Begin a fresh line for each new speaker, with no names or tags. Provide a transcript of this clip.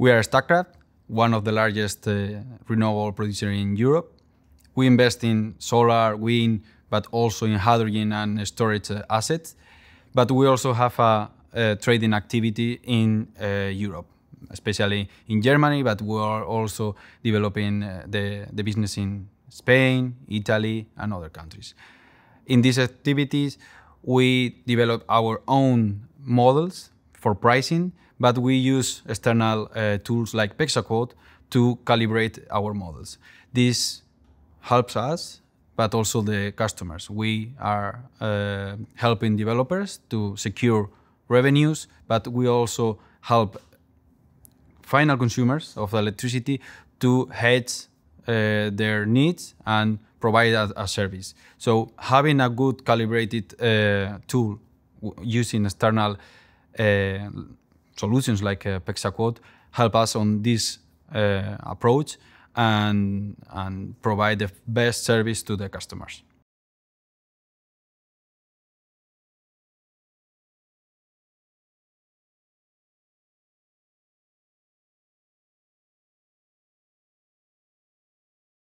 We are Statkraft, one of the largest uh, renewable producer in Europe. We invest in solar, wind, but also in hydrogen and storage uh, assets. But we also have a, a trading activity in uh, Europe, especially in Germany, but we are also developing uh, the, the business in Spain, Italy, and other countries. In these activities, we develop our own models for pricing, but we use external uh, tools like Pexaquote to calibrate our models. This helps us, but also the customers. We are uh, helping developers to secure revenues, but we also help final consumers of electricity to hedge uh, their needs and provide a, a, service. So having a good calibrated uh, tool using external solutions like uh, Pexaquote help us on this uh, approach and, and provide the best service to the customers.